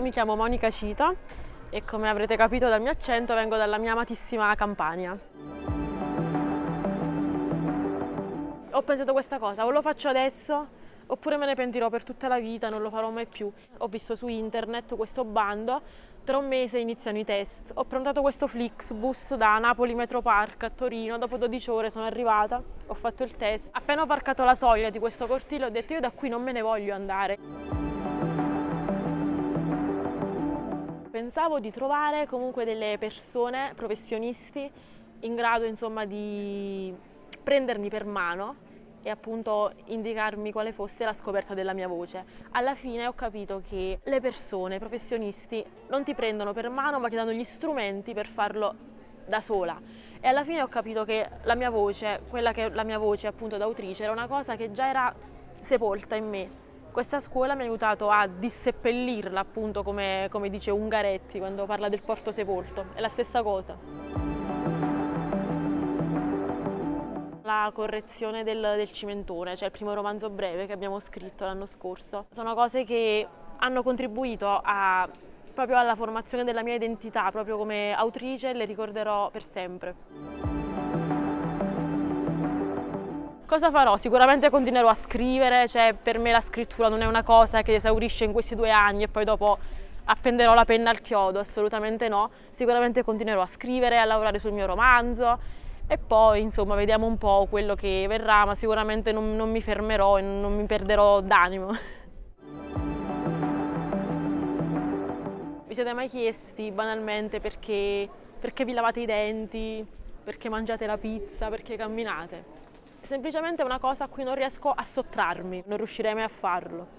io mi chiamo Monica Cita e come avrete capito dal mio accento vengo dalla mia amatissima Campania. Ho pensato questa cosa, o lo faccio adesso oppure me ne pentirò per tutta la vita, non lo farò mai più. Ho visto su internet questo bando, tra un mese iniziano i test. Ho prenotato questo Flixbus da Napoli Metro Park a Torino, dopo 12 ore sono arrivata, ho fatto il test. Appena ho varcato la soglia di questo cortile ho detto io da qui non me ne voglio andare. Pensavo di trovare comunque delle persone, professionisti, in grado insomma di prendermi per mano e appunto indicarmi quale fosse la scoperta della mia voce. Alla fine ho capito che le persone, i professionisti, non ti prendono per mano ma ti danno gli strumenti per farlo da sola. E alla fine ho capito che la mia voce, quella che è la mia voce appunto d'autrice, era una cosa che già era sepolta in me. Questa scuola mi ha aiutato a disseppellirla, appunto come, come dice Ungaretti quando parla del porto sepolto. È la stessa cosa. la correzione del, del cimentone, cioè il primo romanzo breve che abbiamo scritto l'anno scorso. Sono cose che hanno contribuito a, proprio alla formazione della mia identità, proprio come autrice, le ricorderò per sempre. Cosa farò? Sicuramente continuerò a scrivere, cioè per me la scrittura non è una cosa che esaurisce in questi due anni e poi dopo appenderò la penna al chiodo, assolutamente no. Sicuramente continuerò a scrivere, a lavorare sul mio romanzo e poi insomma vediamo un po' quello che verrà, ma sicuramente non, non mi fermerò e non mi perderò d'animo. Vi siete mai chiesti banalmente perché, perché vi lavate i denti, perché mangiate la pizza, perché camminate? Semplicemente è una cosa a cui non riesco a sottrarmi, non riuscirei mai a farlo.